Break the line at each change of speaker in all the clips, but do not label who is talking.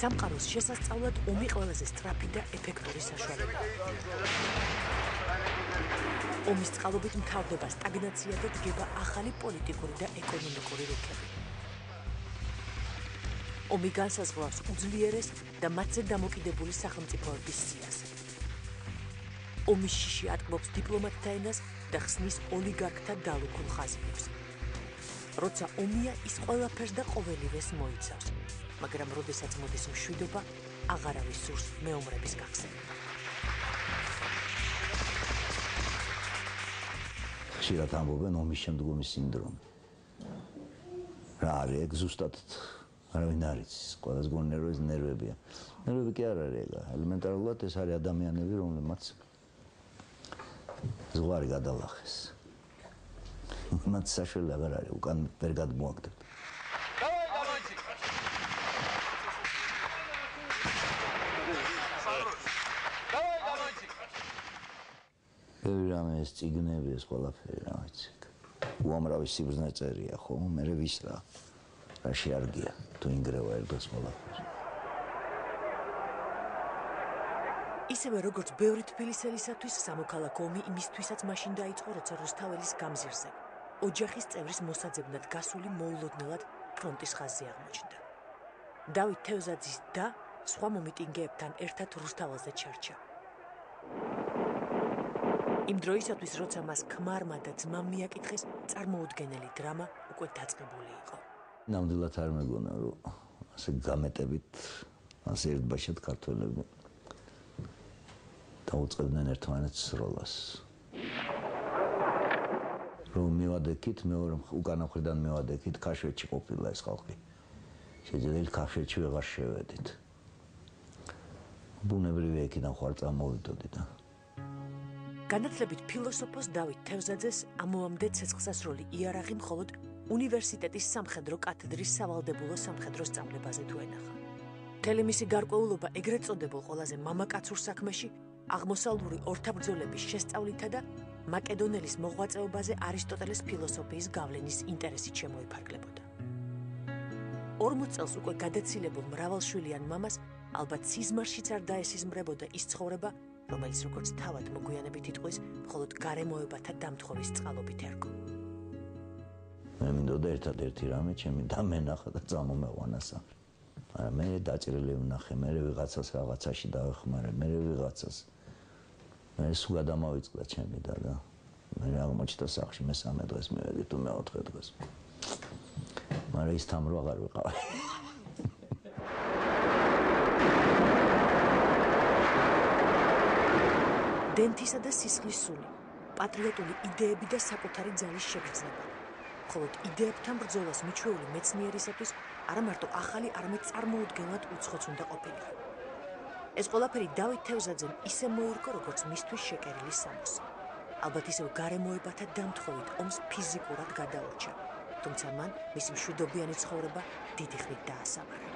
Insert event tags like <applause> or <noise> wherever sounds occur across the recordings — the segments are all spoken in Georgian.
სამყაროს შესასწავლად ომი ყველაზე სწრაფი და ეფექტური საშუალებაა. ომის წყალობით მთავრდება სტაგნაცია და დგება ახალი პოლიტიკური და ეკონომიკური რუკები. ომი განსაზღვრავს უძლიერეს და მათზე დამოკიდებული სახელმწიფოების სიას. ომის შიში ატკბობს დიპლომატთა ენას და ხსნის ოლიგარქთა დალუქულ ხაზინებს. როცა ომია ის ყველაფერს და ყოველივეს მოიცავს, მაგრამ როდესაც მოდის მშვიდობა, აღარავის სურს მეომრების გახსენება.
ხშირად ამბობენ ომის შემდგომი სინდრომი. რა არის ეგ ზუსტად არავინ არის ყველას გონეროის ნერვებია. ნერვები კი არ არის ეგ, ელემენტარულად ეს არის ადამიანები, რომლებმაც ზღვარი გადალახეს. <laughs> მათ საშუალება აღარ არის, უკან ვერ გადმოაგდებთ. ეს ციგნები ეს ყველაფერი რა ვიცი. უამრავი სიბზნე წერია ხო? მე ვის რა? რა შეარგია თუ ინგრევა ერთს ყველაფერი.
ისევე როგორც ბევრი თბილისელისათვის სამოქალაქო ომი იმისთვისაც მაშინ დაიწყო, როცა რუსთაველის გამზირზე ოჯახის წევრის მოსაძებნად გასული მოულოდნელად ფრონტის ხაზზე აღმოჩნდა. დავით თევზაძის და სხვა მომიტინგეებთან ერთად რუსთაველზე ჩარჩა. იმ დროისათვის როცა მას ქმარმა და ძმამ მიაკითხეს წარმოუდგენელი დრამა უკვე დაწყებული იყო.
ნამდვილად არ მეგონა რომ ასე გამეტებით ასე ერთბაშად ქართველები დაუწყებდნენ ერთმანეთს როლას. რომ მივადექით მეორე უკანა მხრიდან მივადექით ქაშვეთში ყოფილა ეს ხალხი. შეიძლება ქაშვეთში ვეღარ შევედით. ბუნებრივი ეკიდან ხარ წამოვიდოდი და
განათლებით ფილოსოფოს დავით თევზაძეს ამოამდე ცეცხლსასროლი იარაღი მხოლოდ უნივერსიტეტის სამხედრო კათედრის სავალდებულო სამხედრო სწავლებაზე თუ ენახა. თელემისი გარკვეულობა ეგრეთ წოდებულ ყველაზე მამაკაცურ საქმეში აღმოსავლური ორთაბრძოლების შესწავლითა და მაკედონელის მოღვაწეობაზე არისტოტელეს ფილოსოფიის გავლენის ინტერესით შემოიფარგლებოდა. 40 წელს უკვე გადაცილებულ მრავალშვილიან მამას ალბათ სიზმარშიც არ დაესიზმრებოდა ის ცხოვრება, რომელიც როგორც თავად მოგვიანებით იტყვის, მხოლოდ გარემოებათა დამთხოვის წყალობით ერგო.
მე მინდოდა ერთადერთი რამე ჩემი დამენახა და წამომეყვანასა. მაგრამ მე დაჭრილი ვნახე, მე ვიღაცას რაღაცაში დავეხმარე, მე ვიღაცას. მე სულ გადამავიწყდა ჩემი და და მე აღმოჩნდა სახში მე სამე დღეს მივედი თუ მეოთხე დღეს. მაგრამ ის თამრო აღარ ვიყავი.
დენთისა და სისხლის სული, პატრიოტული იდეები და საკუთარი ძალის შეგრძნება. ხოლო იდეებთან ბრძოლას მიჩვეული მეცნიერისათვის არა მარტო ახალი, არამედ წარმოუდგენლად უცხოც უნდა ყოფილიყო. ეს ყველაფერი დავით თევზაძემ ისე მოირგო, როგორც მისთვის შეკერილი სამოსი. ალბათ ისევ გარემოებათა დამთხოვით ომს ფიზიკურად გადაურჩა. თუმცა მან მისი მშვიდობიანი ცხოვრება დიდი ხნით დაასამარა.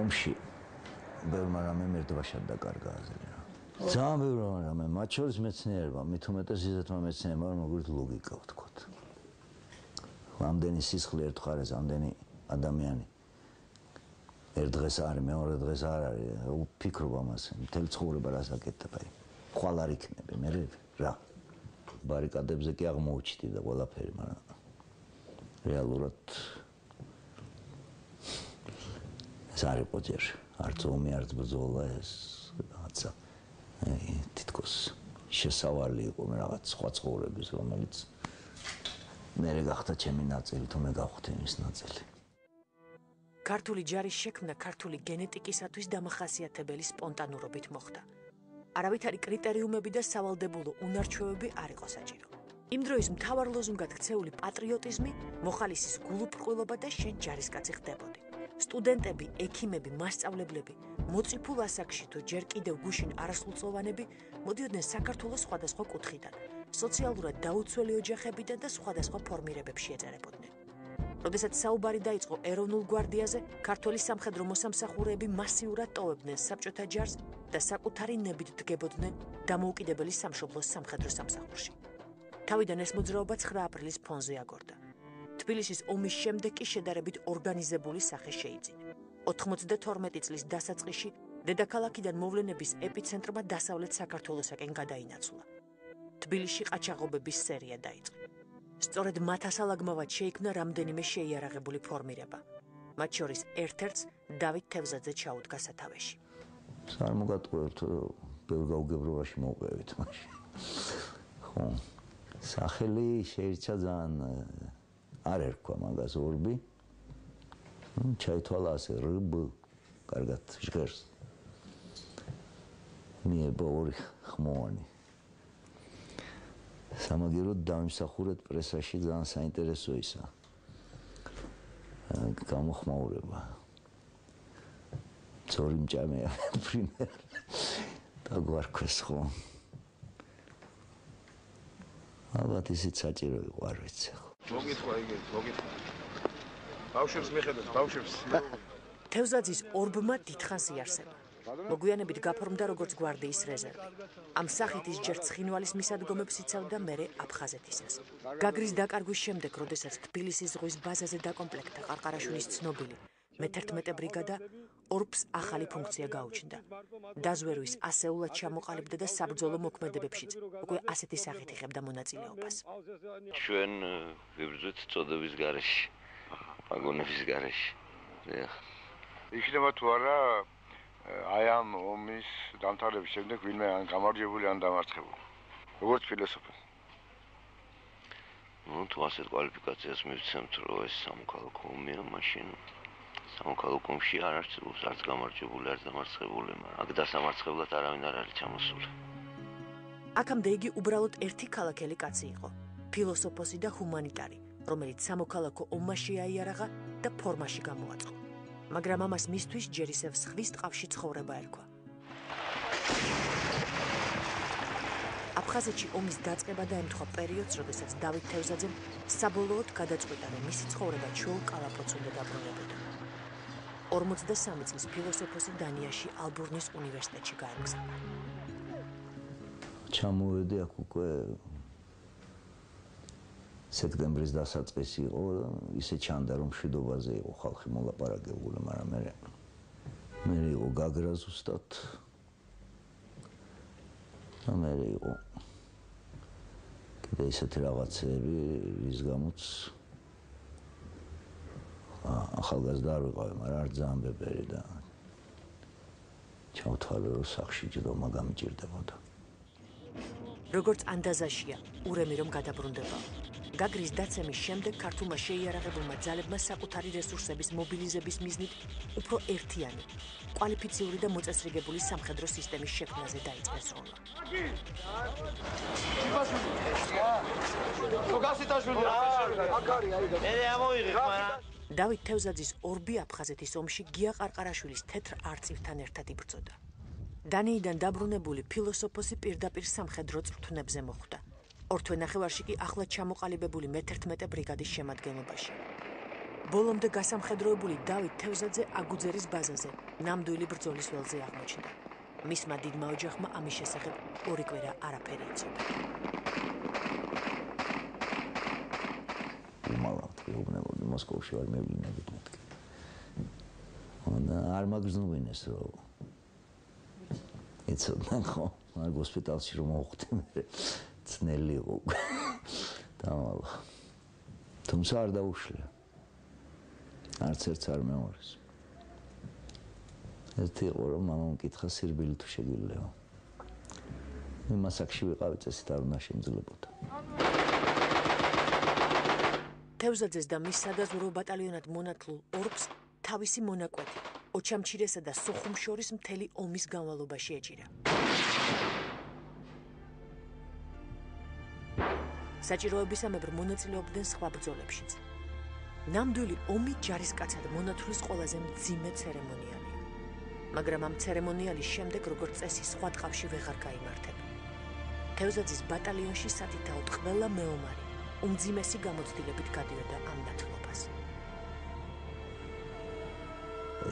ომში ბევრმა რამე მერდვაშად დაკარგა აზრი რა. ძალიან ბევრ რამე, მათ შორის მეცნიერება, მით უმეტეს ისეთმა მეცნიერებმა, როგორც ლოგიკა ვთქვათ. ამდენი სისხლი ერთ ხარეს, ამდენი ადამიანი ერთ დღეს არის, მეორე დღეს არ არის, უფიქრობ ამას, მთელ ცხოვრება რას აკეთებ აი. ხვალ არ იქნები, მე რა. ბარიკადებზე კი აღმოუჩდი და ყველაფერი, მაგრამ რეალურად ეს არის პოჯერი. არც ომი არც ბრძოლა ეს რაღაცა თითქოს შესავალი იყო მე რაღაც სხვა ცხოვრების რომელიც მე გახდა ჩემი ნაწილი თუ მე გავხდი ის ნაწილი.
ქართული ჯარის შექმნა ქართული გენეტიკისათვის დამახასიათებელი სპონტანურობით მოხდა. არავითარი კრიტერიუმები და სავალდებულო უნარჩვევები არ იყო საჭირო. იმ დროის მთავარ ლოზუნგად ქცეული პატრიოტიზმი მოხალისის გულუბრყვილობა და შენ ჯარისკაცი ხდებოდი სტუდენტები, ექიმები, მასწავლებლები, მოციფულ ასაკში თუ ჯერ კიდევ გუშინ არასრულწლოვანები მოდიოდნენ საქართველოს სხვადასხვა კუთხიდან, სოციალურად დაუცველი ოჯახებიდან და სხვადასხვა ფორმირებებში ეწერებოდნენ. როდესაც საუბარი დაიწყო ეროვნულ გვარდიაზე, ქართული სამხედრო მოსამსახურეები მასიურად ტოვებდნენ საბჭოთა ჯარს და საკუთარი ნებით დგებოდნენ დამოუკიდებელი სამშობლოს სამხედრო სამსახურში. თავიდან ეს მოძრაობა 9 აპრილის ფონზე აგორდა. თბილისის ომის შემდეგ კი შედარებით ორგანიზებული სახე შეიძინა. 92 წლის დასაწყისში დედაქალაქიდან მოვლენების ეპიცენტრმა დასავლეთ საქართველოსაკენ გადაინაცვლა. თბილისში ყაჩაღობების სერია დაიწყო. სწორედ მათ ასალაგმავად შეიქმნა რამდენიმე შეიარაღებული ფორმირება. მათ შორის ერთ-ერთს დავით თევზაძე ჩაუდგა სათავეში.
არ მოგატყუებთ ბელგაუგებრობაში მოვყევით მაშინ. ხო. სახელი შეირჩა ძალიან არ ერქვა მაგას ორბი. ჩაითვალა ასე რბ კარგად ჟღერს. მიება ორი ხმოვანი. სამაგიეროდ დამსახურეთ პრესაში ძალიან საინტერესო ისა. გამოხმაურება. ძორი მჭამეა პრიმერ. <laughs> და გვარქოს ხო. ალბათ ისიც საჭირო იყო არ ვიცი ხო.
მოგითხა იგი, მოგითხა. ბავშვებს მიხედავს, ბავშვებს.
თევზაძის ორბმა დიდხანს იარსება. მოგვიანებით გაფორმდა როგორც გვარდიის რეზერვი. ამ სახით ის ჯერ ცხინვალის მისადგომებს იცავდა, მერე აფხაზეთისას. გაგრის დაკარგვის შემდეგ, როდესაც თბილისის ზღვის ბაზაზე დაკომპლექტდა ყარყარაშვილის ცნობილი მე-11 ბრიგადა ორბს ახალი ფუნქცია გაუჩნდა. დაზვერვის ასეულად ჩამოყალიბდა და საბრძოლო მოქმედებებშიც უკვე ასეთი სახით იღებდა მონაწილეობას.
ჩვენ ვიბრძვით წოდების გარეშე, ვაგონების გარეშე.
იქნება თუ არა აი ამ ომის დამთავრების შემდეგ ვინმე ან გამარჯვებული ან დამარცხებული. როგორც ფილოსოფი.
ну თუ ასეთ კვალიფიკაციას მივცემთ რომ ეს სამოქალაქო ომია მაშინ სამოქალაქო ომში არ არსებობს არც გამარჯვებული არც დამარცხებული მაგრამ აქ დასამარცხებლად არავინ არ არის ჩამოსული
აქამდე იგი უბრალოდ ერთი ქალაქელი კაცი იყო ფილოსოფოსი და ჰუმანიტარი რომელიც სამოქალაქო ომში აიარაღა და ფორმაში გამოაწყო მაგრამ ამას მისთვის ჯერ ისევ სხვის ტყავში ცხოვრება ერქვა. აფხაზეთში ომის დაწყება დაემთხვა პერიოდს, როდესაც დავით თევზაძემ საბოლოოდ გადაწყვიტა, რომ მისი ცხოვრება ჩულ კალაპოც უნდა დაბრუნებოდა. 43 წლის ფილოსოფოსი დანიაში ალბურნის უნივერსიტეტში გაემგზავნა.
ჩამოვედი აქ უკვე სექტემბრის დასაწყისი იყო და ისე ჩანდა რომ შვიდობაზე იყო ხალხი მოლაპარაკებული, მაგრამ მე მე იყო გაგრა ზუსტად. მე იყო კიდე ისეთი რაღაცები, რის გამოც ახალგაზრდა არ ვიყავი, მაგრამ არ ძალიან ბებერი და ჩავთვალე რომ სახში ჯდომა გამიჭirdებოდა.
როგორც ანდაზაშია, ურემი რომ გადაბრუნდება. გაგრის დაცემის შემდეგ ქართულმა შეიარაღებულმა ძალებმა საკუთარი რესურსების მობილიზების მიზნით უფრო ერთიანი, კვალიფიციური და მოწესრიგებული სამხედრო სისტემის შექმნაზე დაიწყეს როლი. დავით თევზაძის ორბი აფხაზეთის ომში გია ყარყარაშვილის თეთრ არწივთან ერთად იბრძოდა. დანიიდან დაბრუნებული ფილოსოფოსი პირდაპირ სამხედრო წვრთნებზე მოხვდა. ორთვე ნახევარში კი ახლა ჩამოყალიბებული მე-11 ბრიგადის შემადგენლობაში. ბოლომდე გასამხედროებული დავით თევზაძე აგუძერის ბაზაზე ნამდვილი ბრძოლის ველზე აღმოჩნდა. მისმა დიდმა ოჯახმა ამის შესახებ ორი კვირა არაფერი იცოდა.
მალავთ გეუბნებოდი მოსკოვში ვარ მევლინებით მეთქი. და არ მაგზნობინეს რომ იცოდნა ხო, არ გოსპიტალში რომ მოხვდი მე. ძნელი იყო დავალ თუმცა არ დაუშლია. არც ერთს არ მეორეს. ერთი იყო რომ მამამ მკითხა სირბილი თუ შეგვიძლია მე მასაკში ვიყავი წესით არ უნდა შემძლებოდა
თევზაძეს და მის სადაზვრო ბატალიონად მონათლულ ორბს თავისი მონაკვეთი ოჩამჩირესა და სოხუმშორის მთელი ომის განმავლობაში ეჭირა საჭიროებისამებრ მონაწილეობდნენ სხვა ბრძოლებშიც. ნამდვილი ომი ჯარისკაცად მონათვლის ყველაზე მძიმე ცერემონიალია. მაგრამ ამ ცერემონიალის შემდეგ როგორც წესი სხვა ტყავში ვეღარ გაიმართება. თევზაძის ბატალიონში სათითაოდ ყველა მეომარი უმძიმესი გამოცდილებით გადიოდა ამ ნათლობას.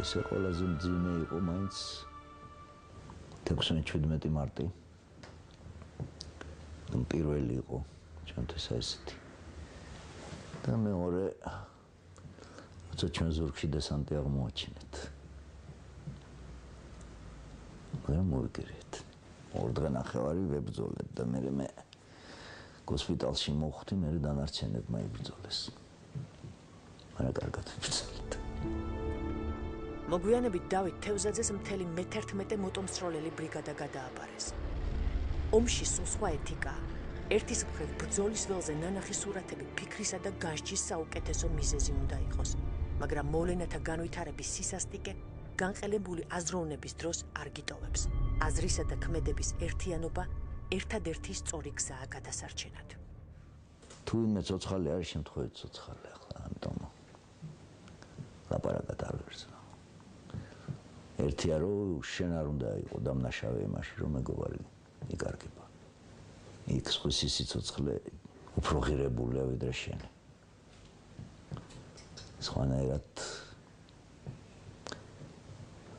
ეს ყველაზე მძიმე იყო მაინც 16-17 მარტი. პირველი იყო ჩვენთვის ესეთი. და მეორე თო ჩვენ ზურგში დესანტი აღმოაჩინეთ. მე მოვიგერეთ. ორ დღე ნახევარი ვებძოლეთ და მე მე ჰოსპიტალში მოხვდი, მე დანარჩენებმა იბრძოლეს. არა კარგად ვიბრძოლეთ.
მოგვიანებით დავით თევზაძეს მთელი მე-11 მოტომსროლელი ბრიგადა გადააბარეს. ომში სულ სხვა ეთიკაა. ერთის მხრივ ბრძოლის ველზე ნანახი სურათები ფიქრისა და განსჯის საუკეთესო მიზეზი უნდა იყოს, მაგრამ მოვლენათა განვითარების სისასტიკე განყელებული აზროვნების დროს არ გიტოვებს. აზრისა და ქმედების ერთიანობა ერთადერთი სწორი გზაა გადასარჩენად.
თუ ვინმე ცოცხალი არის შემთხვევით ცოცხალი ახლა, ამიტომ ლაპარაკად არ ვერცო. ერთია რომ შენ არ უნდა იყო დამნაშავე იმაში რომ მეგობარი იკარგება. იქ სხვისი სიცოცხლე უფრო ღირებულია ვიდრე შენი. სხვანაირად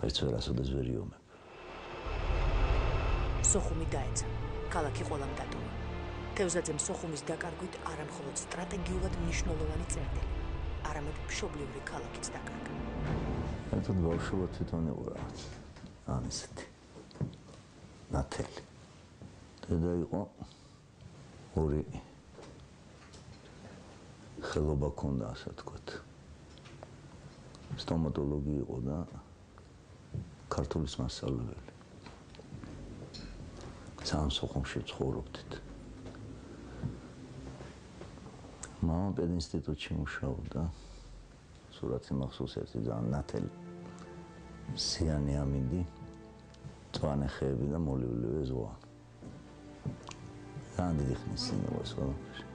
ერთ ვერასოდეს ვერ იომებ.
სოხუმი დაეცა. ქალაქი ყოლამ დატოვა. თევზაძემ სოხუმის დაკარგვით არა მხოლოდ სტრატეგიულად მნიშვნელოვანი წერტილი, არამედ მშობლიური ქალაქიც დაკარგა.
ერთად ბავშვობა თვითონ იყო რაღაც. ამისეთი. ნათელი. და იყო ორი ხელობა ქონდა ასე თქვათ. სტომატოლოგი იყო და ქართულის მასწავლებელი. სამ სოხუმში ცხოვრობდით. მამა პედინსტიტუტში მუშაობდა. სურათი მახსოვს ერთი ძალიან ნათელი. სიანი ამინდი. წვანე ხეები და მოლივლივე ზღვა. ძალიან დიდი ხნის სინებას ყველაფერში.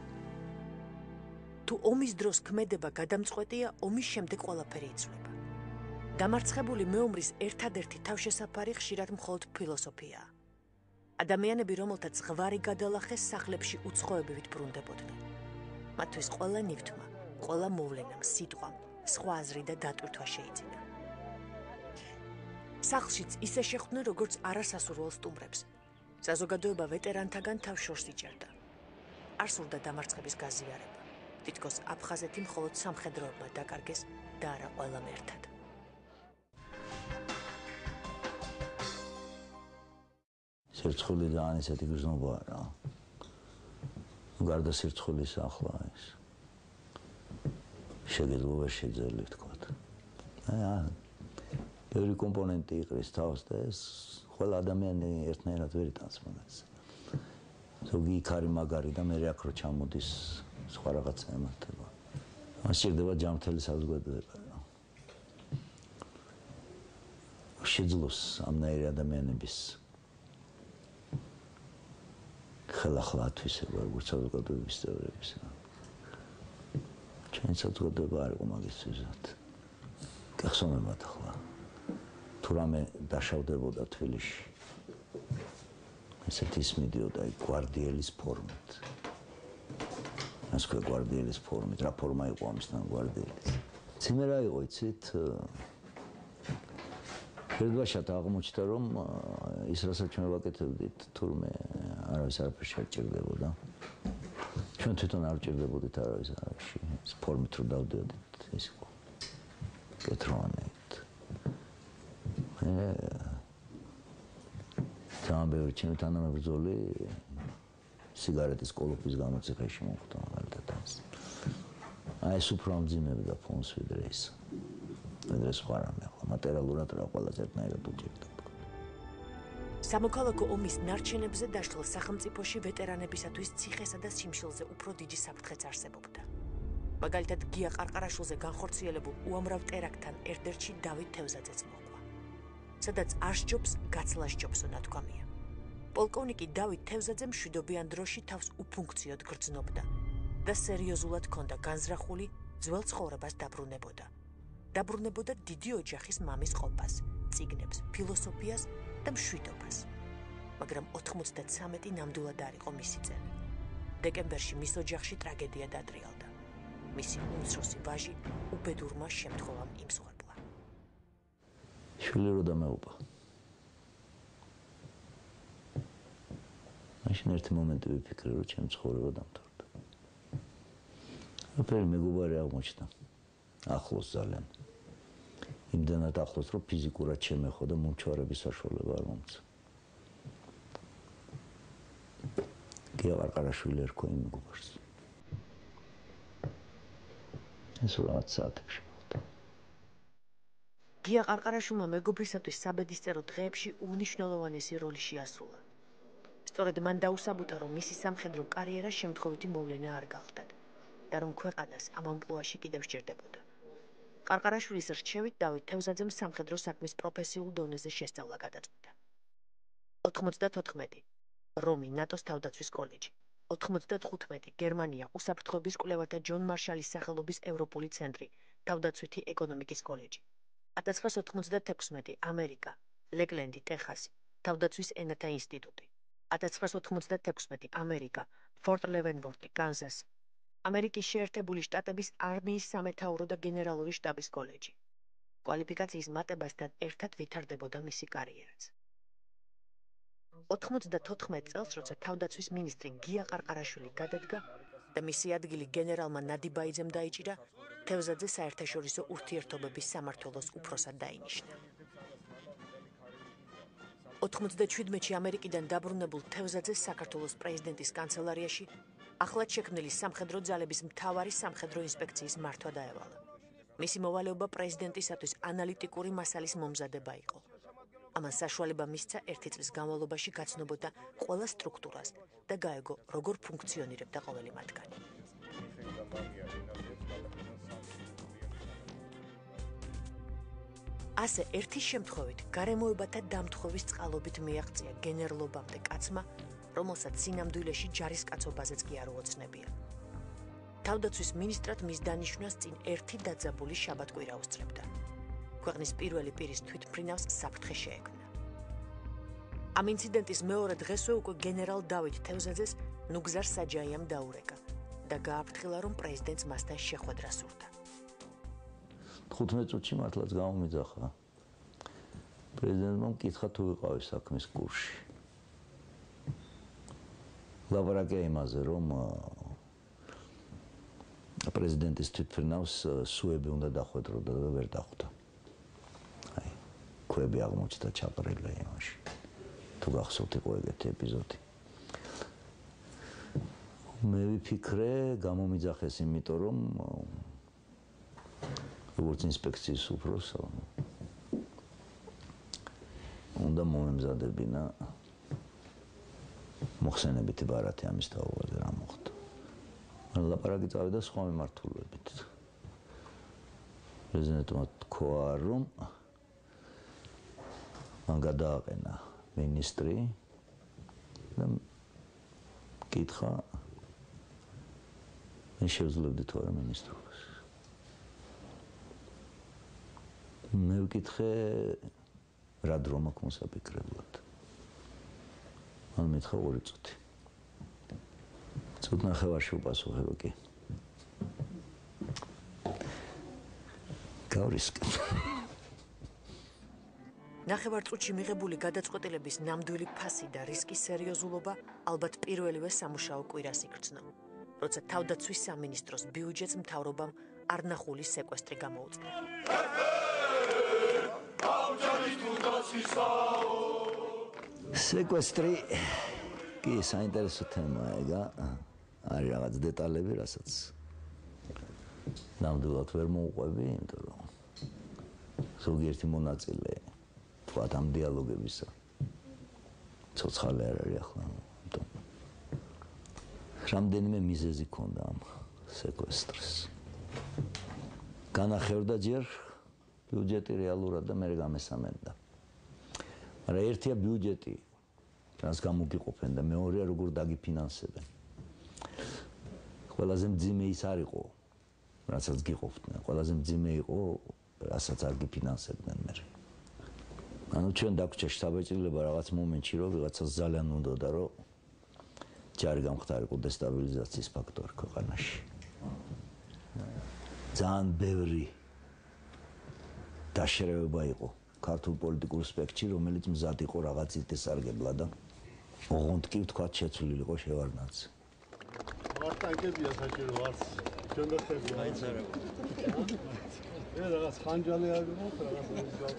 თუ ომის დროს ქმედება გადამწყვეტია, ომის შემდეგ ყველაფერი იცვლება. დამარცხებული მეომრის ერთადერთი თავშესაფარი ხშირად მხოლოდ ფილოსოფიაა. ადამიანები, რომელთაც ზღვარი გადალახეს სახლებში უცხოებივით ბრუნდებოდნენ. მათთვის ყველა ნივთმა, ყველა მოვლენამ, სიტყვამ სხვა აზრი და დატვირთვა შეიძინა. სახლშიც ისე შეხვდნენ, როგორც არასასურველ სტუმრებს, საზოგადოება ვეტერანთაგან თავშორს იჭერდა. არ სურდა დამარცხების გაზიარება. თითქოს აფხაზეთი მხოლოდ სამხედროებმა დაკარგეს და არა ყველამ ერთად.
სერცხული და ან ესეთი გზნობაა რა. გარდა სერცხulis ახლა ეს. შეგეძლო შეძელი თქვა. აა ბევრი კომპონენტი იყრის თავს და ეს ყველა ადამიანი ერთნაირად ვერ იტანს მაგას. ზოგი იქარი მაგარი და მე აქ რო ჩამოდის სხვა რაღაცა ემართება. მას შეიძლება ჯამთელი საზოგადოება. შეძლოს ამნაირი ადამიანების ხელახლა ათვისება როგორც საზოგადოების წევრების. ჩვენ საზოგადოება არ იყო მაგის ძირად. გახსოვებათ ახლა. თუ რამე დაშავდებოდა თბილისში ესეთ ის მიდიოდა იქ guardielis ფორმით ეს ქვე guardielis ფორმით რა ფორმა იყო ამისთან guardielis ციმერა იყო იცით ფერდვაშად აღმოჩნდა რომ ის რასაც ჩვენ ვაკეთებდით თურმე არავის არაფერ შეჭirdებოდა ჩვენ თვითონ არ ჭirdებოდით არავის არაფერში ეს ფორმით რო დავდიოდით ის იყო კეთროვანი ძალიან ბევრი ჩემი თანამებრძოლი სიგარეტის კოლოფის გამოცეფაში მოხვდა მაგალითად. აი ეს უფრო ამძიმებდა ფონს ვიდრე ის. ვიდრე სხვა რამე, ხო მატერიალურად რა ყველაზე ერთნაირად უჭირდა.
სამოქალაქო ომის ნარჩენებზე დაშლილ სახელმწიფოში ვეტერანებისათვის ციხესა და სიმშილზე უფრო დიდი საფრთხეც არსებობდა. მაგალითად გია ყარყარაშვილზე განხორციელებულ უამრავ ტერაქტთან ერთ-ერთში დავით თევზაძეც მოხდა. სადაც არ სჯობს, გაცლას ჯობსო ნათქვამია. პოლკოვნიკი დავით თევზაძე მშვიდობიან დროში თავს უფუნქციოდ გრძნობდა და სერიოზულად ჰქონდა განზრახული ძველ ცხოვრებას დაბრუნებოდა. დაბრუნებოდა დიდი ოჯახის მამის ყოფას, ციგნებს, ფილოსოფიას და მშვიდობას. მაგრამ 93 ნამდვილად არ იყო მისი წელი. დეკემბერში მის ოჯახში ტრაგედია დატრიალდა. მისი უმცროსი ვაჟი უბედურმა შემთხვევამ იმსხვა.
შვილი რო დამეუპა. მაშინ ერთი მომენტი ვიფიქრე, რომ ჩემ ცხოვრება დამთავრდა. აფერი მეგობარი აღმოჩნდა. ახლოს ძალიან. იმდანაც ახლოს, რომ ფიზიკურად შემეხო და მომჩვარების საშუალება არ მომცა. გია ვარყარაშვილი ერქვა იმ მეგობარს. ეს რა საათებში
გია ყარყარაშვილმა მეგობრისათვის საბედისწერო დღეებში უნიშნელოვანესი როლი შეასრულა. სწორედ მან დაუსაბუთა, რომ მისი სამხედრო კარიერა შემთხვევითი მოვლენა არ გახდათ და რომ ქვეყანას ამ ამპლუაში კიდევ სჭირდებოდა. ყარყარაშვილის რჩევით დავით თევზაძემ სამხედრო საქმის პროფესიულ დონეზე შესწავლა გადაწყვიტა. 94 რომი ნატოს თავდაცვის კოლეჯი. 95 გერმანია უსაფრთხოების კვლევათა ჯონ მარშალის სახელობის ევროპული ცენტრი თავდაცვითი ეკონომიკის კოლეჯი. 1996 ამერიკა ლეკლენდი ტეხასი თავდაცვის ენათა ინსტიტუტი. 1996 ამერიკა ფორტ ლევენბორტი კანზასი ამერიკის შეერთებული შტატების არმიის სამეთაურო და გენერალური შტაბის კოლეჯი. კვალიფიკაციის მატებასთან ერთად ვითარდებოდა მისი კარიერაც. 94 წელს, როცა თავდაცვის მინისტრი გია ყარყარაშვილი გადადგა და მისი ადგილი გენერალმა ნადიბაიძემ დაიჭირა, თევზაძე საერთაშორისო ურთიერთობების სამართლოს უფროსად დაინიშნა. 97-ში ამერიკიდან დაბრუნებულ თევზაძეს საქართველოს პრეზიდენტის კანცელარიაში ახლად შექმნილი სამხედრო ძალების მთავარი სამხედრო ინსპექციის მართვა დაევალა. მისი მოვალეობა პრეზიდენტისათვის ანალიტიკური მასალის მომზადება იყო. ამან საშუალება მისცა ერთი წლის განმავლობაში გაცნობოდა ყველა სტრუქტურას და გაეგო, როგორ ფუნქციონირებდა ყოველი მათგანი. ასე ერთი შემთხვევით გარემოებათა დამთხოვის წყალობით მიაღწია გენერლობამდე კაცმა რომელსაც სინამდვილეში ჯარისკაცობაზეც კი არ უოცნებია. თავდაცვის მინისტრად მის დანიშნვას წინ ერთი დაძაბული შაბათკვირა უსწრებდა. ქვეყნის პირველი პირის თვითმფრინავს საფრთხე შეექმნა. ამ ინციდენტის მეორე დღესვე უკვე გენერალ დავით თევზაძეს ნუგზარ საჯაიამ დაურეკა და გააფრთხილა რომ პრეზიდენტს მასთან შეხვედრა სურდა.
15 წუთში მართლაც გამომიძახა. პრეზიდენტმა მკითხა თუ ვიყავი საქმის კურსში. ლაბორატორია იმაზე რომ პრეზიდენტის თვითფრინავს სუები უნდა დახვედროდა და ვერ დახვდა. აი, ქვები აღმოჩნდა ჩაყრილი იმაში. თუ გახსოვთ იყო ეგეთი ეპიზოდი. მე ვიფიქრე, გამომიძახეს იმიტომ რომ როგორც ინსპექციის უფროსო უნდა მომემზადებინა მოხსენებითი ბარათი ამის თაობაზე რა მოხდა. ან ლაპარაკი წავიდა სხვა მიმართულებით. პრეზიდენტმა თქვა რომ მან გადააყენა ministri და კითხა მე შეძლებდი თუ არა ministrობას. მე ვკითხე რა დრო მაქვს მოსაფიქრებლად. მან მითხრა ორი წუთი. წუთ ნახევარში უპასუხებო კი. გავრისკ.
ნახევარ წუთში მიღებული გადაწყვეტილების ნამდვილი ფასი და რისკის სერიოზულობა ალბათ პირველივე სამუშაო კვირას იგრძნო. როცა თავდაცვის სამინისტროს ბიუჯეტს მთავრობამ არნახული სეკვესტრი გამოუწია.
აუჯანის თუნდაცისაო სეკვესტრი. კი საინტერესო თემაა ეგა. არის რაღაც დეტალები რასაც ნამდვილად ვერ მოუყვები იმიტომ რომ ზოგიერთი მონაწილე თქვა ამ დიალოგებისა. ცოცხალი არ არის ახლა იმიტომ რამდენიმე მიზეზი ქონდა ამ სეკვესტრს. განახევდა ჯერ ბიუჯეტი რეალურად და მე გამესამენდა რა ერთია ბიუჯეტი რას გამოგიყოფენ და მეორეა როგორ დაგიფინანსებენ. ყველაზე მძიმე ის არისო რასაც გიყოფდნენ. ყველაზე მძიმე იყო რასაც არ გიფინანსებდნენ მე. ანუ ჩვენ დაგვრჩა შთაბეჭდილება რაღაც მომენტში რომ ვიღაცას ძალიან უნდოდა რომ ჯარი გამختارიყო დესტაბილიზაციის ფაქტორი ქვეყანაში. ძალიან ბევრი დაშერევება იყო. ქართულ პოლიტიკურ სპექტრში, რომელიც მზად იყო რაღაც იტესარგებლა და ოღონდ კი თქვა შეცვლილიყო შევარდნაც. ვარტა ეგებია საჭირო არც
ჩონდახები აიცარებ. ეს რაღაც ხანჯალი არის, რაღაც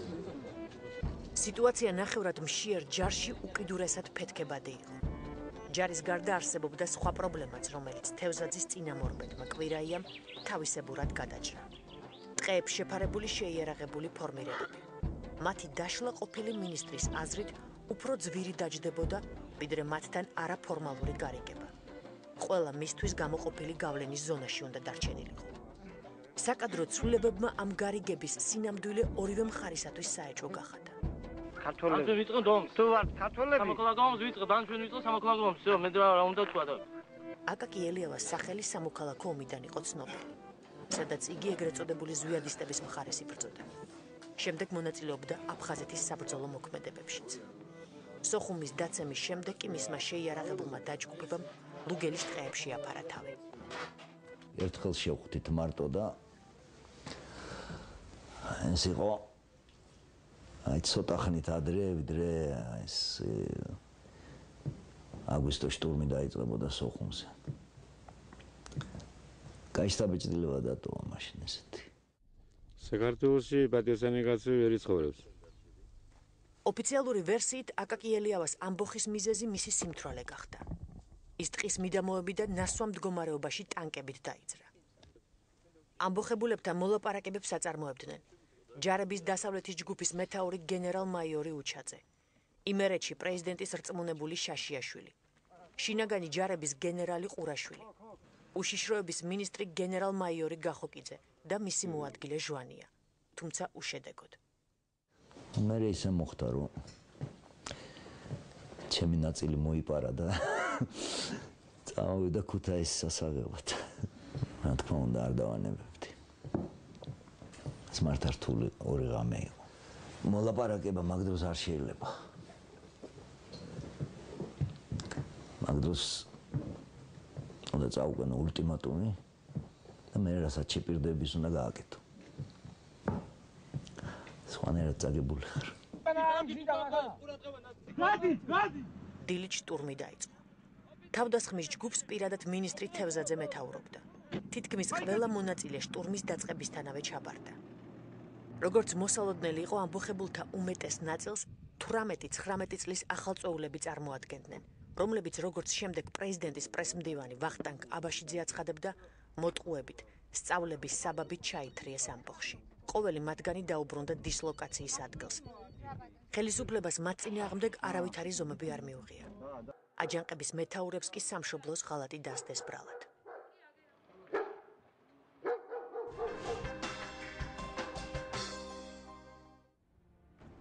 სიტუაცია ნახევრად მშიერ ჯარში უკიდურესად ფეთქებადი იყო. ჯარის გარდა არსებობდა სხვა პრობლემაც, რომელიც თევზაძის წინამორბედმა კვირაიამ თავისებურად გადაჭრა. ტყეებს შეფარებული შეიარაღებული ფორმირებები. მათი დაშლა ყოფილი ministris აზრით უფრო ძვირი დაждდებოდა, ვიდრე მათთან არაფორმალური გარიგება. ყველა მისთვის გამოყოფილი გავლენის ზონაში უნდა დარჩენილიყო. საკადრო ცვლილებებმა ამ გარიგების სინამდვილე ორივე მხარისათვის საეჭვო გახადა.
ქართველები. ანუ ვიწყო დომს. თუ ვარ ქართველები. სამოქალაქო ომს ვიწყო, დან ჩვენ ვიწყო სამოქალაქო ომს. всё, მე რა უნდა თქვა და
აკაკი ელიავას სახელი სამოქალაქო ომიდან იყო ცნობილი. სადაც იგი ეგრეთ წოდებული ზვიადისტების მხარეს იბრძოდა. შემდეგ მონაწილეობდა აფხაზეთის საბრძოლო მოქმედებებშიც. სოხუმის დაცემის შემდეგ კი მისმა შეიარაღებულმა დაჯგუფებამ ლუგელის ტყეებში აფარა თავი.
ერთხელ შევხვდით მარტო და ეს იყო აი ცოტა ხნით ადრე ვიდრე ეს აგვისტოს შტურმი დაიწყებოდა სოხუმზე. кайშტაბი ძლევა დატოვა მაშინ ესეთი.
საქართველოსი პატიოსანი კაცი ვერ იცხოვრებს.
ოფიციალური ვერსიით აკაკი ელიავას ამბოხის მიზეზი მისი სიმთვრალე გახდა. ის ტყის მიდამოებიდან ნასვამ მდგომარეობაში ტანკებით დაიძრა. ამბოხებულებთან მოლაპარაკებებს აწარმოებდნენ. ჯარების დასავლეთის ჯგუფის მეტაური გენერალ-მაიორი უჩაძე. იმერეთში პრეზიდენტის რწმუნებული შაშიაშვილი. შინაგანი ჯარების გენერალი ყურაშვილი. უშიშროების მინისტრი გენერალ-მაიორი გახოკიძე და მისი მოადგილე ჟვანია. თუმცა უშედეგოდ.
მე ისე მოხდა რომ ჩემი ნაწილი მოიპარა და წავიდა ქუთაისის სასაღებად. რა თქმა უნდა არ დავანებებდი. სმარტ რთული ორი ღამე იყო. მოლაპარაკება მაგდროს არ შეიძლება. მაგდროს უნდა წაუგანო ულტიმატუმი და მე რასაც შეპირდების უნდა გააკეთო. სხვანაირად წაგებული ხარ.
გადი, გადი. დილიჩ ტურმი დაიწყო. თავდასხმის ჯგუფს პირადად ministri თევზაძე მეთაურობდა. თითქმის ყველა მონაწილე შტურმის დაწყებისთანავე ჩაბარდა. როგორც მოსალოდნელი იყო ამბოხებულთა უმეტეს ნაწილს 18-19 წლის ახალწოულები წარმოადგენდნენ, რომლებიც როგორც შემდეგ პრეზიდენტის პრესმდივანი ვახტანგ აბაშიძე აცხადებდა, მოტყუებით სწავლების საბაბით ჩაითრიეს ამბოხში. ყოველი მათგანი დაუბრუნდა დისლოკაციის ადგილს. ხელისუფლებას მათ წინააღმდეგ არავითარი ზომები არ მიუღია. აჯანყების მეთაურებს კი სამშობლოს ღალატი დასდეს ბრალად.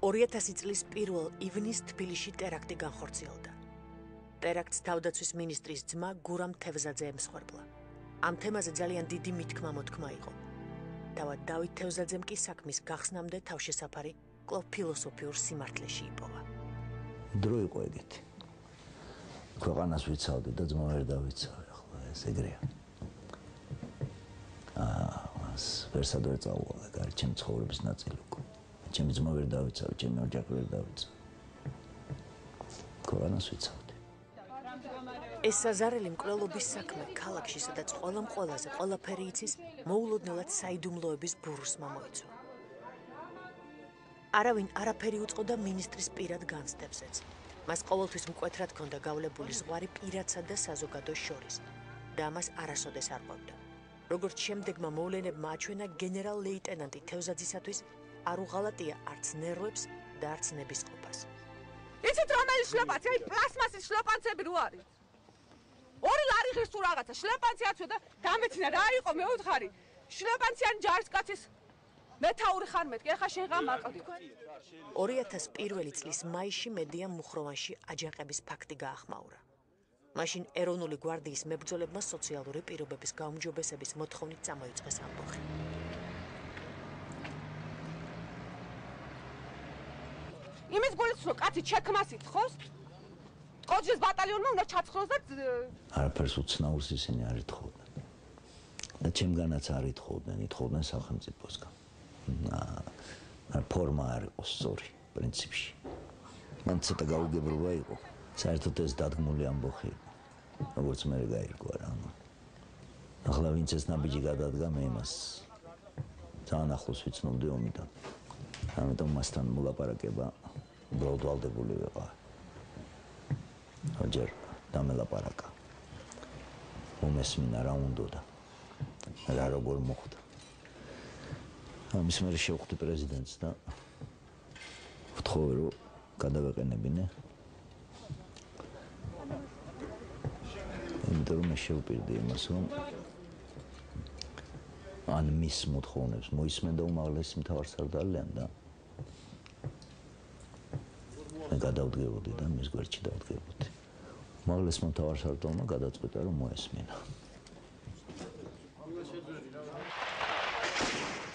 2000 წლის 1 ივნის თბილისში ტერაქტი განხორციელდა. ტერაქტს თავდაცვის ministris ძმა გურამ თევზაძე ემსხვერპლა. ამ თემაზე ძალიან დიდი მithkma მოთქმა იყო. თავად დავით თევზაძემ კი საქმის გახსნამდე თავშესაფარი კლუბ ფილოსოფიურ სიმართლეში იპოვა.
დრო იყო ეგეთი. ქვეყანას ვიცავდი და ძმა ვერ დავიცავე, ახლა ეს ეგრეა. აა, ეს ვერსადორ წაუვალა, გარჩემ ცხოვრების ნაწილი უკვე. ჩემი ძმა ვერ დავიცავ, ჩემი ოჯახი ვერ დავიცავ. კორონას ვიცავდი.
ეს საზარელი მკვლელობის საქმე ქალაქში, სადაც ყველამ ყველაზე ყველაფერი იცის, მოულოდნელად საიდუმლოების ბურს მომოიწო. არავინ არაფერი უწყოდა ministris პირად განცდებსეც. მას ყოველთვის მკვეთრად ჰქონდა გავლებული ზღვარი პირადსა და საზოგადო შორის და ამას არასოდეს არ ყვებდა. როგორც შემდეგმა მოვლენებმა აჩვენა გენერალ-ლეიტენანტი თევზაძისათვის არ უღალატია არც ნერვებს და არც ნების ყოფას.
იცით რომელი შლაპაცი? აი პლასმასის შლაპანცები რო არის. ღირს თუ რაღაცა შლაპანცი აცვე და დამეცნა რა იყო მე ვთხარი. შლაპანციან ჯარისკაცის მეთაური ხარ მეთქი, ახლა შენ ღამ აყდი.
2001 წლის მაისში მედია მუხროვანში აჯანყების ფაქტი გაახმაურა. მაშინ ეროვნული გვარდიის მებრძოლებმა სოციალური პირობების გაუმჯობესების მოთხოვნით წამოიწყეს ამბოხი.
იმის გულიც რომ კაცი ჩექმას ითხოს კოჯის ბატალიონმა უნდა ჩაცხროს და
არაფერს უცნაურს ისინი არ ეთხოვდნენ და ჩემგანაც არ ეთხოვდნენ ეთხოვდნენ სახელმწიფოსგან. აა ფორმა არ იყო სწორი პრინციპში. მან ცოტა გაუგებრობა იყო. საერთოდ ეს დადგმული ამბოხი როგორც მე გაირკვა რა ახლა ვინც ეს ნაბიჯი გადადგა მე იმას ძალიან ახლოს ვიცნობდი ომიდან. ამიტომ მასთან მოლაპარაკება უბრალოდ ვალდებული ვიყავ ოჯერ დამელაპარაკა. უმესმინა რა უნდა და რა როგორ მოხდა ამის მერე შევხვდი პრეზიდენტს და ვთხოვე რომ გადავეყენებინე. რომ მე შევპირდი იმას რომ ან მის მოთხოვნებს მოისმენდა უმაღლესი მთავარსარდალიან და მე გადავდგებოდი და მის გვერდში დავდგებოდი. უმაღლესი მთავარსარდალმა გადაწყვიტა რომ მოესმინა.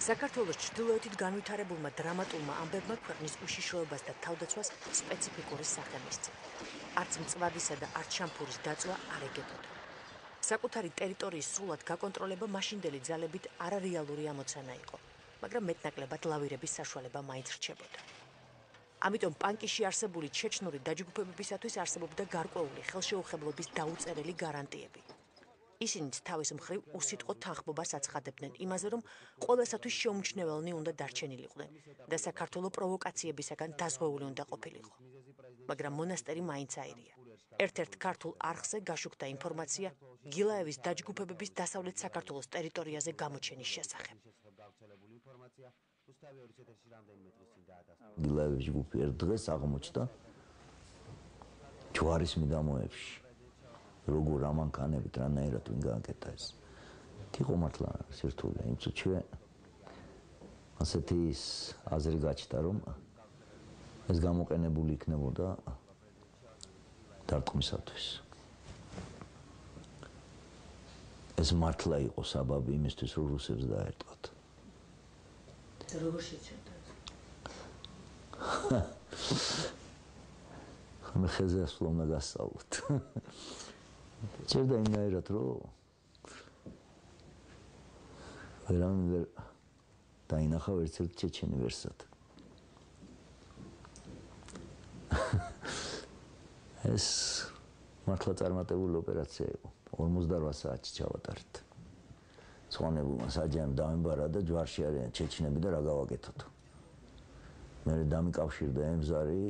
საქართველოს ჩრდილოეთით განვითარებულმა დრამატულმა ამბებმა ქვეყნის უშიშროებას და თავდაცვას სპეციფიკური სახე მისცა. არც მწვადისა და არც შამფურის დაწვა არ ეგებოდა. საკუთარი ტერიტორიის სრულად გაკონტროლება მაშინდელი ძალებით არარეალური ამოცანა იყო, მაგრამ მეტნაკლებად ლავირების საშუალება მაინც რჩებოდა. ამიტომ პანკიში არსებული ჩეჩნური დაჯგუფებებისათვის არსებობდა გარკვეული ხელშეუხებლობის დაუწერელი გარანტიები. ისინი თავის მხრივ უსიტყო თანხმობას აცხადებდნენ იმაზე, რომ ყოველსათვის შეუმჩნეველნი უნდა დარჩენილიყვნენ და საქართველოს პროვოკაციებისაგან დაზღვეული უნდა ყოფილიყო. მაგრამ მონასტერი მაინც აირია. ერთ-ერთ ქართულ არხზე გაშუქდა ინფორმაცია გილაევის დაჯგუფებების დასავლეთ საქართველოს ტერიტორიაზე გამოჩენის შესახებ.
გილაევის ჯგუფი ერთ დღეს აღმოჩნდა ჯვარის მიდამოებში. როგორ ამანქანებით რანაირად ვინ გააკეთა ეს? თიყო მართლა სირთულე იმ წუთშივე ასეთი ის აზრი გაჩნდა რომ ეს გამოყენებული იქნებოდა დარტყმისათვის. ეს მართლა იყო საბაბი იმისთვის, რომ რუსებს
როგორ შეცვლა? <laughs>
მე ხეზე ასვლა უნდა გასწავლოთ. <laughs> წერდა იმნაირად, რომ ვერანაირ დაინახა ერთ-ერთ ჩეჩენი ვერსად. <laughs> ეს მართლა წარმატებული ოპერაცია იყო. 48 საათი ჩავატარეთ. ცხონებულმა საჯან დაემბარა და ჯვარში არიან ჩეჩნები და რა გავაკეთოთ. მე დამიკავშირდა ემზარი.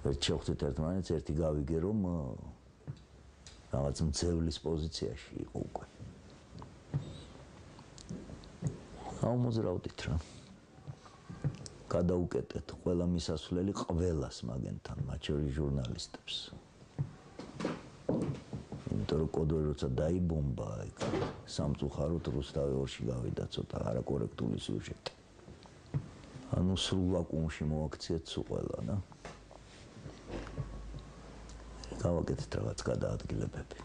ერთ ჩოხთით ერთმანეთს ერთი გავიგე რომ რაღაც მძევლის პოზიციაში იყო უკვე. აუ მოძრავდით რა. გადაუკეტეთ ყველა მისასვლელი ყველას მაგენთან, მათ შორის ჟურნალისტებს. იმიტომ რომ კოდორი როცა დაიბომბა, ეგ სამწუხაროდ რუსთავი ორში გავიდა ცოტა არაკორექტული სიუჟეტი. ანუ სრულ ვაკუუმში მოაქციეთ სულ ყველა, და გავაკეთეთ რაღაც გადაადგილებები.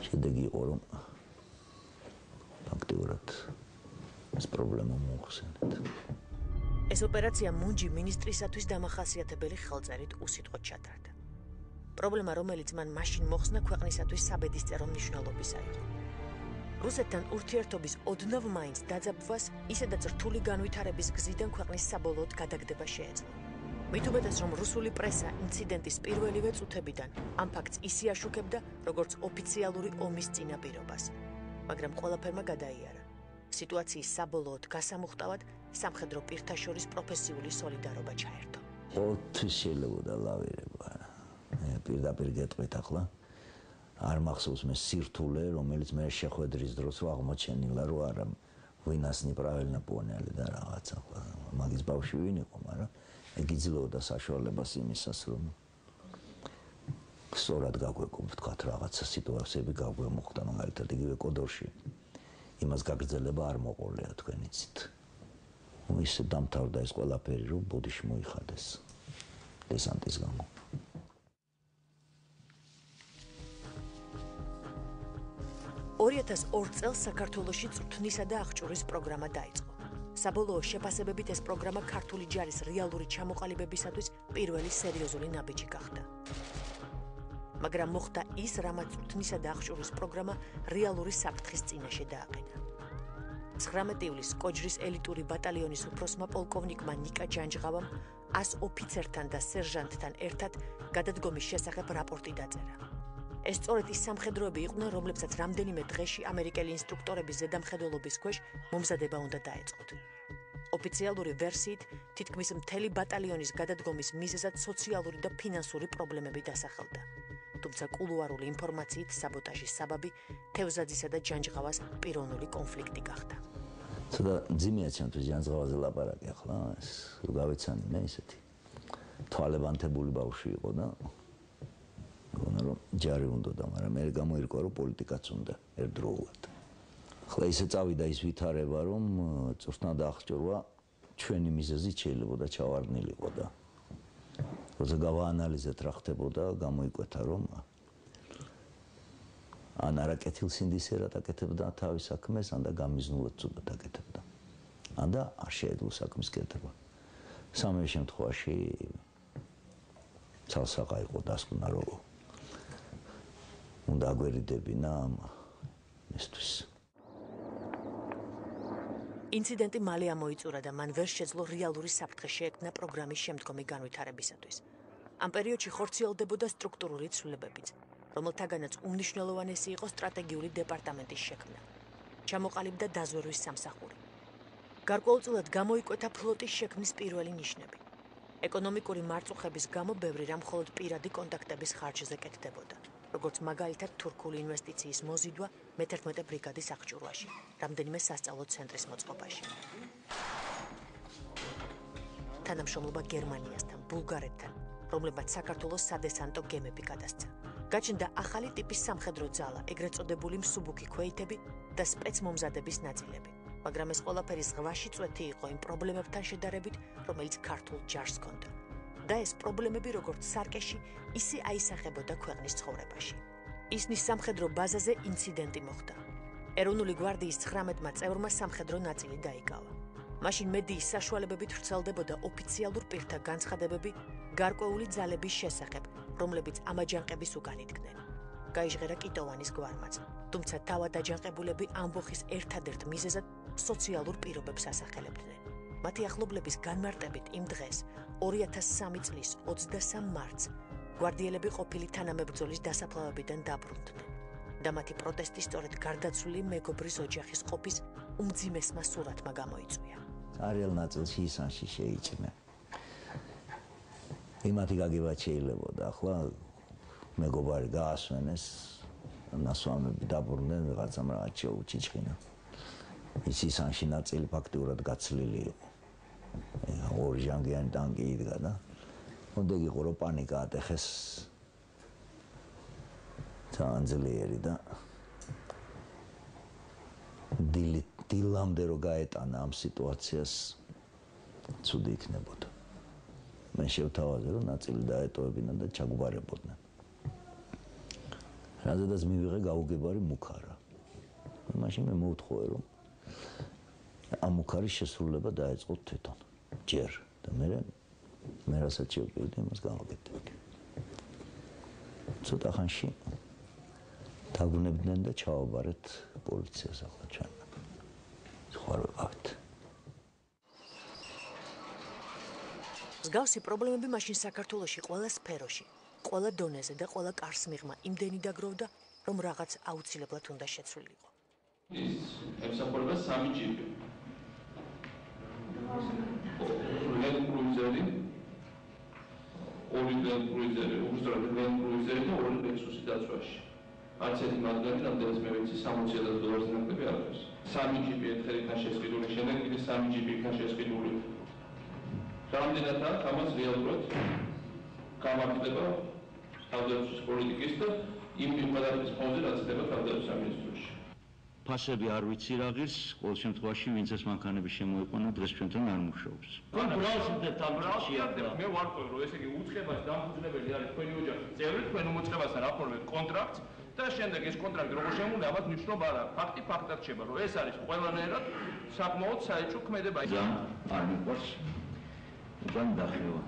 შედეგი იყო რომ ფაქტიურად ეს პრობლემა მოხსენეთ.
ეს ოპერაცია მუნჯი ministrisათვის დამახასიათებელი ხელწერით უსიტყვოდ ჩატარდა. პრობლემა, რომელიც მან მაშინ მოხსნა ქვეყნისათვის საბედისწერო მნიშვნელობისა იყო. რუსეთთან ურთიერთობის ოდნავ მაინც დაძაბვას, ისედაც რთული განვითარების გზიდან ქვეყნის საბოლოოდ გადაგდება შეეძლო. მით უბედას, რომ რუსული პრესა ინციდენტის პირველივე წუთებიდან ამ ფაქტს ისიაშუქებდა, როგორც ოფიციალური ომის წინაპირობას. მაგრამ ყველაფერმა გადაიარა. სიტუაციის საბოლოოდ გასამუხტავად სამხედრო პირთა შორის პროფესიული სოლიდარობა ჩაერთო.
ოთი შეიძლება ლავირება. პირდაპირ გეტყვით ახლა. არ მახსოვს მე სირთულე, რომელიც მე შეხვედრის დროს აღმოჩენილა, რომ არა ვინასნი правильно поняли და რაღაცა. მაგის ბავშვი ვინ იყო, მაგრამ იგიძლოდა საშუალებას იმისას, რომ სწორად გაგვეკობ თქვა რაღაცა სიტუაციები გაგვემოხდა მაგალითად იგივე კოდორში. იმას გაგრძელება არ მოყოლია თქვენ იცით. ნუ ისე დამთავრდა ეს ყველაფერი, რომ ბოდიში მოიხადეს დესანტის გამო.
ორიათას ორ წელს საქართველოში წვრთნისა და აღჭურის პროგრამა დაიწყო. საბოლოო შეფასებებით ეს პროგრამა ქართული ჯარის რეალური ჩამოყალიბებისათვის პირველი სერიოზული ნაბიჯი გახდა. მაგრამ მოხდა ის, რამაც წვრთნისა და აღჭურის პროგრამა რეალური საფრთხის წინაშე დააყენა. 19 ივლისს კოჯრის ელიტური ბატალიონის უფროსმა პოლკოვნიკმა ნიკა ჯანჯღავამ 100 ოფიცერთან და სერჟანტთან ერთად გადადგომის შესახებ რაპორტი დაწერა. ეს სწორედ ის სამხედროები იყვნენ, რომლებსაც რამდენიმე დღეში ამერიკელი ინსტრუქტორების ზედამხედველობის ქვეშ მომზადება უნდა დაეწყოთ. ოფიციალური ვერსიით თითქმის მთელი ბატალიონის გადადგომის მიზეზად სოციალური და ფინანსური პრობლემები დასახელდა. თუმცა კულუარული ინფორმაციით საბოტაჟის საბაბი თევზაძისა და ჯანჯღავას პიროვნული კონფლიქტი გახდა.
ცოტა ძიმეა ჩემთვის ჯანჯღავაზე ლაპარაკი ახლა ეს გავიცანი მე ისეთი თვალებანთებული ბავშვი იყო და გონა რომ ჯარი უნდა და მაგრამ მე გამოირკვა რომ პოლიტიკაც უნდა ერთდროულად. ახლა ისე წავიდა ის ვითარება რომ წურთნა დაახჭურვა ჩვენი მიზეზი შეიძლება და ჩავარდნილიყო და როცა გავაანალიზეთ რა ხდებოდა გამოიკვეთა რომ ან არაკეთილ სინდისერად აკეთებდა თავის საქმეს ან და გამიზნულად ცუდად აკეთებდა ან და არ შეეძლო საქმის კეთება სამივე შემთხვევაში ცალსაღა იყო დასკვნა რომ უნდა აგვერიდებინა ამ მისთვის
ინციდენტი მალე ამოიწურა და მან ვერ შეძლო რეალური საფრთხე შეექმნა პროგრამის შემდგომი განვითარებისათვის. ამ პერიოდში ხორციელდებოდა სტრუქტურული ცვლილებებიც, რომელთაგანაც უმნიშვნელოვანესი იყო სტრატეგიული დეპარტამენტის შექმნა. ჩამოყალიბდა დაზვერვის სამსახური. გარკვეულწილად გამოიკვეთა ფლოტის შექმნის პირველი ნიშნები. ეკონომიკური მარწუხების გამო ბევრი რამ მხოლოდ პირადი კონტაქტების ხარჯზე კეთდებოდა. როგორც მაგალითად თურქული ინვესტიციის მოზიდვა მე-11 ბრიგადის აღჭურვაში, რამდენიმე სასწავლო ცენტრის მოწყობაში. თანამშრომლობა გერმანიასთან, ბულგარეთთან, რომლებმაც საქართველოს სადესანტო გემები გადასცა. გაჩნდა ახალი ტიპის სამხედრო ძალა, ეგრეთ წოდებული მსუბუქი ქვეითები და სპეცმომზადების ნაწილები. მაგრამ ეს ყველაფერი ზღვაში წვეთი იყო იმ პრობლემებთან შედარებით, რომელიც ქართულ ჯარს ჰქონდა. და ეს პრობლემები როგორც სარკეში, ისე აისახებოდა ქვეყნის ცხოვრებაში. ისნის სამხედრო ბაზაზე ინციდენტი მოხდა. ეროვნული გვარდიის 19-მა წევრმა სამხედრო ნაწილი დაიკავა. მაშინ მედიის საშუალებებით ვრცელდებოდა ოფიციალურ პირთა განცხადებები გარკვეული ძალების შესახებ, რომლებიც ამაჯანყების უკან იდგნენ. გაიჟღერა კიტოვანის გვარმაც, თუმცა თავად აჯანყებულები ამბოხის ერთადერთ მიზეზად სოციალურ პირობებს ასახელებდნენ. მათი ახლობლების განმარტებით იმ დღეს 2003 წლის 23 მარტს გვარდიელები ყოფილი თანამებრძოლის დასაფლავებიდან დაბრუნდნენ და მათი პროტესტი სწორედ გარდაცვლილი მეგობრის ოჯახის ყოფის უმძიმესმა სურათმა გამოიწვია.
არიელ ნაწილში ისანში შეიჭნა. იმათი გაგება შეიძლება და ახლა მეგობარი გაასვენეს ნასვამები დაბრუნდნენ რაღაცამ რაღაც შეუჩიჩქინა. ის ისანში ნაწილი ფაქტიურად გაცლილი იყო. ორი ჟანგიანი ტანკი იდგა და უნდა იყო რომ პანიკა ატეხეს. თანძლიერი და დილი დილამდე რო გაეტანა ამ სიტუაციას ცუდი იქნებოდა. მე შევთავაზე რომ ნაწილი დაეტოვებინა და ჩაგუბარებოდნენ რადგანაც მივიღე გაუგებარი მუქარა. მაშინ მე მოვთხოვე რომ ამ მუქარის შესრულება დაეწყოთ თვითონ ჯერ. და მე მე რასაც შევყიდი იმას გავაკეთებდი ცოტა ხანში დაგვნებდნენ და ჩავაბარეთ პოლიციას ახლა ჩვენ ვიყავთ
მსგავსი პრობლემები მაშინ საქართველოში ყველა სფეროში ყველა დონეზე და ყველა კარს მიღმა იმდენი დაგროვდა რომ რაღაც აუცილებლად უნდა შეცვლილიყო.
ის ემსახურება სამი ჯიპი ლენ კრუიზერი ორი ლენ კრუიზერი უბრალოდ ლენ კრუიზერი და ორი ლექსუსი დაცვაში. არც ერთი მათგანი რამდენიც მე ვიცი 60000 დოლარზე ნაკლები არ არის სამი ჯიპი ერთხელთან შესყიდული შემდეგ კიდე სამი ჯიპი იქნა შესყიდული რამდენად აქვს ამას რეალურად? გამართლება თავდაცვის პოლიტიკის და იმ მიმართების ფონზე რაც ხდება თავდაცვის სამინისტროში
ფასები არ ვიცი რა ღირს, ყოველ შემთხვევაში ვინც ეს მანქანები შემოეყვანა დღეს ჩვენთან არ მუშაობს.
ან ბრალსდებთ ამ ბრალსდებთ. მე ვარკვევ რომ ესე იგი უცხებას დამფუძნებელი არის თქვენი ოჯახის წევრი, თქვენ უმოწყებასთან აფორმებთ კონტრაქტს და შემდეგ ეს კონტრაქტი როგორ შემოვიდა, ამათ ნიშნობა არა. ფაქტი ფაქტად შეება, რომ ეს არის ყველანაირად საკმაოდ საერთო ქმედება.
ზამ არ მიყვარს. უბან დახევა.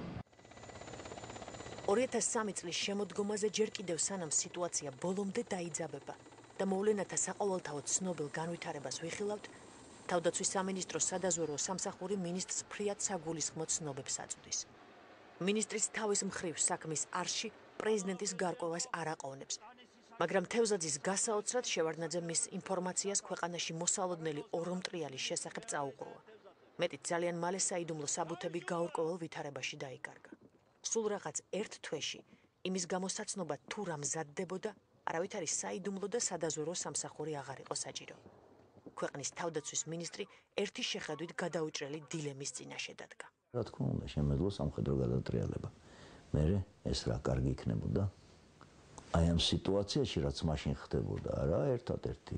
2003 წლის შემოდგომაზე ჯერ კიდევ სანამ სიტუაცია ბოლომდე დაიძაბება, და მოვლენათა საყოველთაოდ ცნობილ განვითარებას ვიხილავთ, თავდაცვის სამინისტროს სადაზვერო სამსახური მინისტრს ფრიად საგულისხმო ცნობებს აწვდის. მინისტრის თავის მხრივ საქმის არში პრეზიდენტის გარკვევას არ აყოვნებს. მაგრამ თევზაძის გასაოცრად შევარდნაძე მის ინფორმაციას ქვეყანაში მოსალოდნელი ორომტრიალის შესახებ წაუყრუა. მეტიც ძალიან მალე საიდუმლო საბუთები გაურკვეველ ვითარებაში დაიკარგა. სულ რაღაც ერთ თვეში იმის გამოსაცნობა თუ რა მზადდებოდა, არავით არის საიდუმლო და სადაზვერო სამსახური აღარ იყო საჭირო. ქვეყნის თავდაცვის ministri ერთი შეხედვით გადაუჭრელი დილემის წინაშე დადგა.
რა თქმა უნდა, შემეძლო სამხედრო გადატრიალება. მე ეს რა კარგი იქნებოდა? აი ამ სიტუაციაში რაც მაშინ ხდებოდა რა ერთადერთი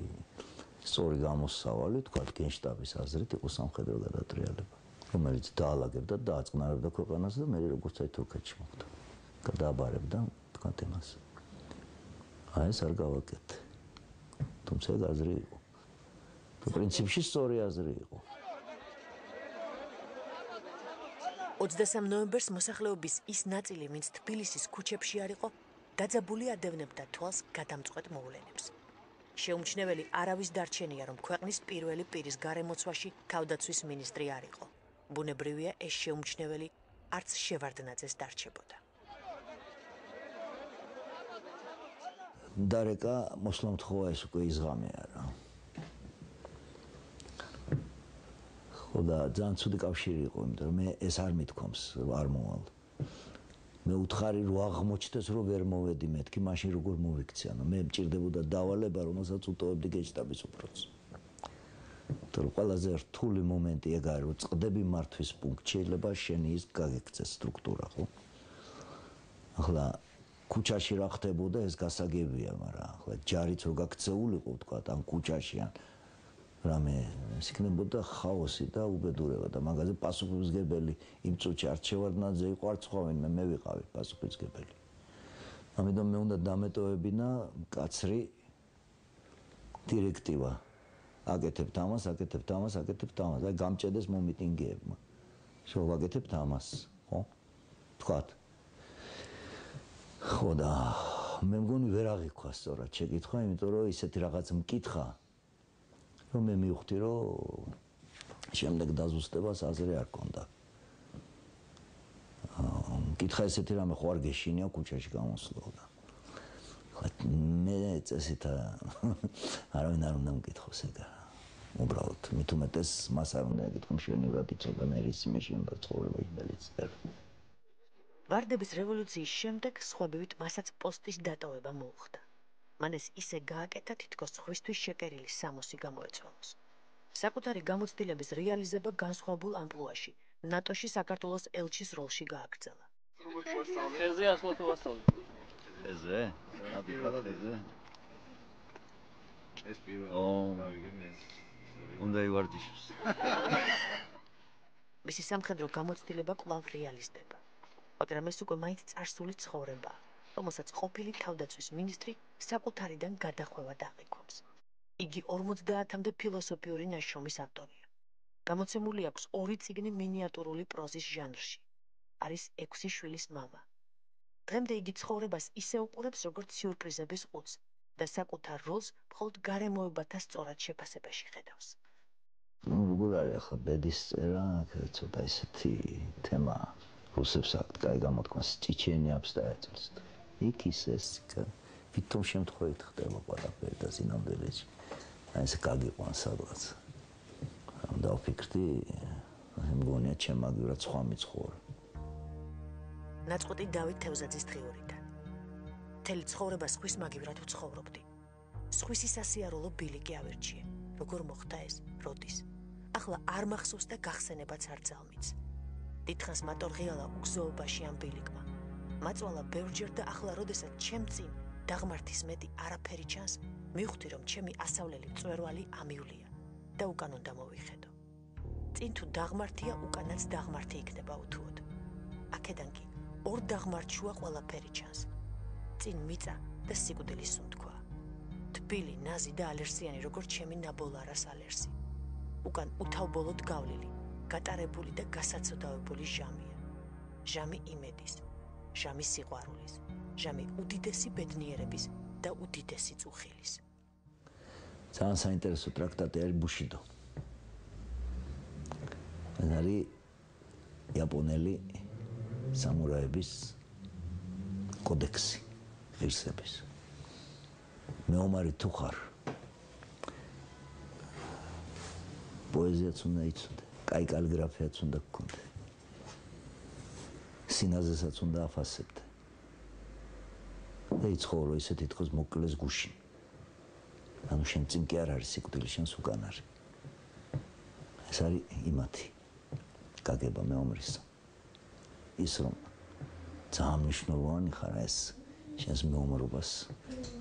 სწორი გამოსავალი თქვა გენშტაბის აზრით იყო სამხედრო გადატრიალება რომელიც დაალაგებდა და დააწყნარებდა ქვეყანას და მე როგორც აი თურქეთში მოხდა გადააბარებდა თქვა თემას აი ეს არ გავაკეთე თუმცა აზრი იყო პრინციპში სწორი აზრი იყო
23 ნოემბერს მოსახლეობის ის ნაწილი, ვინც თბილისის ქუჩებში არ იყო, დაძაბული ადევნებდა თვალს გადამწყვეტ მოვლენებს. შეუმჩნეველი არავის დარჩენია, რომ ქვეყნის პირველი პირის გარემოცვაში თავდაცვის ministri არ იყო. ბუნებრივია ეს შეუმჩნეველი არც შევარდნაძეს დარჩებოდა.
დარეკა მოსლომთხოვა ეს უკვე იზღამე არა. ხოდა ძალიან ცუდი კავშირი იყო, იმიტომ რომ მე ეს არ მithkoms, არ მოვალ. მე უთხარი რო აღმოჩნდეს რომ ვერ მოვედი მეთქი მაშინ როგორ მოვიქცე ანუ მე მჭირდებოდა დავალება რომელსაც უტოვებდი გეშტაბის უფროს თუ ყველაზე რთული მომენტი ეგ არის რომ წდები მართვის პუნქტ შეიძლება შენი ის გაგეკცეს სტრუქტურა ხო ახლა ქუჩაში რა ხდებოდა ეს გასაგებია მაგრამ ახლა ჯარიც რო გაქცეულიყო თქვა ამ ქუჩაში ან რამე იქნებოდა ხაოსი და უბედურება და მაგაზე პასუხისგებელი იმ წუთში არჩევარდნაძე იყო არც ხვავენ მე ვიყავი პასუხისგებელი. ამიტომ მე უნდა დამეტოვებინა კაცრი დირექტივა. აკეთებთ ამას აკეთებთ ამას აკეთებთ ამას აი გამჭედეს მომიტინგეებმა. შო ვაკეთებთ ამას ხო? თქვათ ხო და მე მგონი ვერ აღიქვა სწორად შეკითხვა იმიტომ რომ ისეთი რაღაც მკითხა რომ მე მივხვდი რომ შემდეგ დაზუსტებას აზრი არ კონდა. აა კითხა ესეთი რამე ხო არ გეშინია ქუჩაში გამოსვლა და ხო მე წესით არავინ არ უნდა მკითხოს ეგა. უბრალოდ მით უმეტეს მას არ უნდა ეკითხო მშვენივრად იცოდა მე ის იმეში უნდა ცხოვრებაში დალიწერა.
ვარდების რევოლუციის შემდეგ სხვაბივით მასაც პოსტის დატოვება მოუხდა. მან ეს ისე გააკეთა თითქოს ხვისთვის შეკერილი სამოსი გამოეცვალოს. საკუთარი გამოცდილების რეალიზება განსხვავებულ ამპლუაში ნატოში საქართველოს ელჩის როლში გააგრძელა.
ხეზე ასლო თუ ასლო.
ხეზე? აბიხარ ხეზე. ეს პირველი. ო, უნდა ივარჯიშოს.
მისი სამხედრო გამოცდილება კვლავ რეალიზდება. მაგრამ ეს უკვე მაინც წარსული ცხოვრებაა. რომელსაც ყოფილი თავდაცვის ministri საკუთარიდან გადახვევა დაყიქვებს. იგი 50-მდე ფილოსოფიური ნაშრომის ავტორია. გამოცემული აქვს ორი წიგნი მინიატურული პროზის ჟანრში. არის 6 შვილის მამა. დღემდე იგი ცხოვრებას ისე უყურებს, როგორც სიურპრიზების ყუთს და საკუთარ როლს მხოლოდ გარემოებათა სწორად შეფასებაში ხედავს.
ну როგორ არის ახლა ბედის წერა, ცოტა ისეთი თემა რუსებს აქვს კაი გამოთქმა სჭიჩენიებს დაეწევს. იქ ის ეს ვითომ შემთხვევით ხდება ყველაფერი და სინამდვილეში. აი ეს გაგიყვან სადღაც. ამ დავფიქრდი აი მგონია ჩემ მაგივრად სხვა მიცხოვრო.
ნაწყვეტი დავით თევზაძის დღიურიდან თელი ცხოვრება სხვის მაგივრად უცხოვრობდი. სხვისი სასიარულო ბილიკი ავერჩიე როგორ მოხდა ეს როდის. ახლა არ მახსოვს და გახსენებაც არ ძალმიც დიდხანს მატორღიალა უგზოობაში ამ ბილიკმა მაწვალა ბევრჯერ და ახლა როდესაც ჩემ წინ დაღმართის მეტი არაფერი ჩანს, მივხვდი რომ ჩემი ასავლელი წვერვალი ამივლია და უკან უნდა მოვიხედო. წინ თუ დაღმართია, უკანაც დაღმართი იქნება უთუოდ. აქედან კი ორ დაღმართშუა ყველაფერი ჩანს. წინ მიწა და სიკვდილის სუნთქვა. თბილი, ნაზი და ალერსიანი როგორც ჩემი ნაბოლარას ალერსი. უკან უთავბოლოდ გავლილი, გატარებული და გასაცოდავებული ჟამია. ჟამი იმედის, ჟამი სიყვარულის, ჟამი უდიდესი ბედნიერების და უდიდესი წუხილის.
ძალიან საინტერესო ტრაქტატი არის ბუშიდო. ეს არის იაპონელი სამურაების კოდექსი ღირსების. მეომარი თუ ხარ პოეზიაც უნდა იცოდე, კაი კალიგრაფიაც უნდა გქონდე. სინაზესაც უნდა აფასებდე. და იცხოვრო ისე თითქოს მოკლეს გუში. ანუ შენ წინ კი არ არის სიკვდილი, შენს უკან არის. ეს არის იმათი. გაგება მეომრისა. ის რომ ძალიან მნიშვნელოვანი ხარ ეს შენს მეომრობას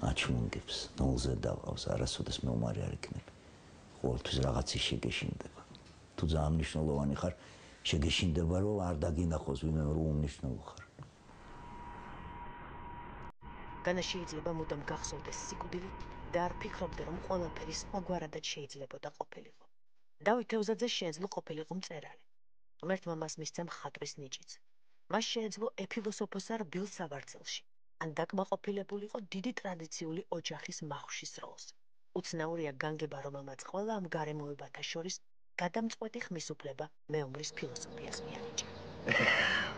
აჩვენებს, ნულზე დავყავს, არასოდეს მეომარი არ იქნება. ყოველთვის რაღაცის შეგეშინდება. თუ ძალიან მნიშვნელოვანი ხარ, შეგეშინდება რომ არ დაგინახოს ვინმე რომ უმნიშვნელო ხარ.
განა შეიძლება მუდამ გახსოვდეს სიკვდილი და არ ფიქრობდე რომ ყველაფერი სხვაგვარადად შეიძლებოდა ყოფილიყო. დავით თევზაძე შეეძლო ყოფილიყო მწერალი. ღმერთმა მას მისცა მხატვრის ნიჭიც. მას შეეძლო ეფილოსოფოსარ ბილ სავარძელში. ან დაკმაყოფილებულიყო დიდი ტრადიციული ოჯახის მახშის როლს. უცნაურია განგება, რომელმაც ყველა ამ გარემოებათა შორის გადამწყვეტი ხმის უფლება მეომრის ფილოსოფიას მიანიჭა. <laughs>